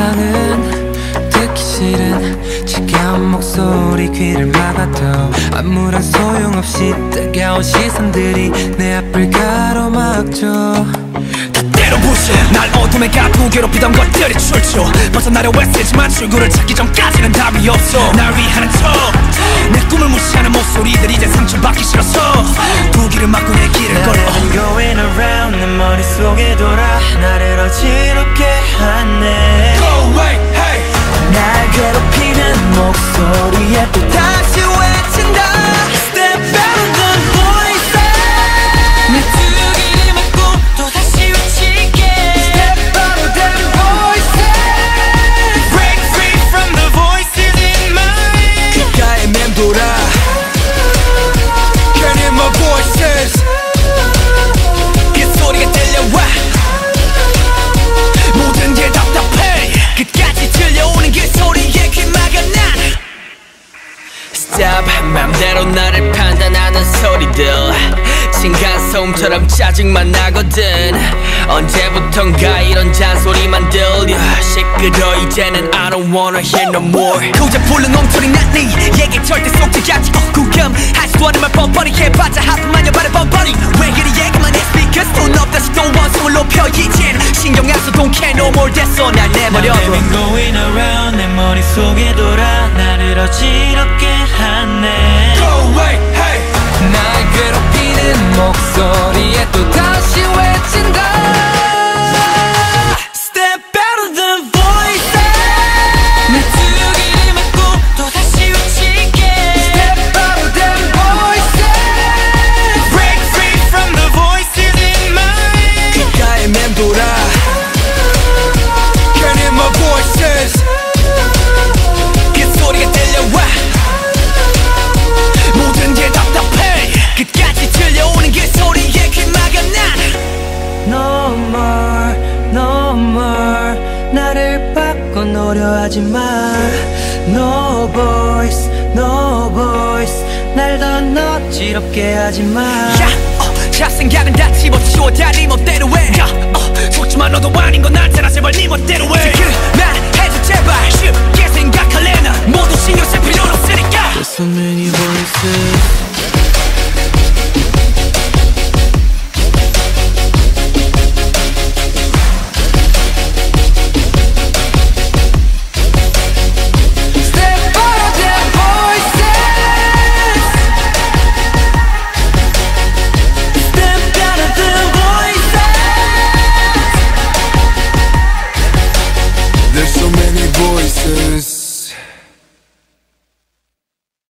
세상은 듣기 싫은 지겨운 목소리 귀를 막아도 아무런 소용없이 뜨거운 시선들이 내 앞을 가로막죠. 날 어둠에 가두고 괴롭히던 것들이 출처. 벗어나려 애쓰지만 출구를 찾기 전까지는 답이 없어. 날 위하는 척내 꿈을 무시하는 목소리들 이제 상처받기 싫어서 두 맘대로 나를 판단하는 소리들. 층간소음처럼 짜증만 나거든. 언제부턴가 이런 잔소리만 들려. 시끄러 이제는 I don't wanna hear no more. 고작 불른 엉터리 난네 얘기 절대 속지 않지. 어 구경할 수도 않은 말 뻔뻔히 해봤자. 하품하냐 말해 뻔뻔히. 왜 이리 얘기만 해? Because 돈 없다 싶도 원성을 높여 이젠 신경 안 써. Don't care no more. 됐어. 날 내버려둬 머릿속에 돌아 나를 어지럽게 하네. Go away, hey! 날 괴롭히는 목소리에 또 다시 외친다. Step out 바꿔놓으려 하지 마. No voice, no voice 날더 어지럽게 하지 마. 야, 어, 잡생각은 다 집어치워. 다네 멋대로 해. 야, 어, 좋지만 너도 아닌 건 알잖아 제발 네 멋대로 해. 그만해줘 제발. 쉽게 생각할래 난 모두 신경 쓸 필요는 없으니까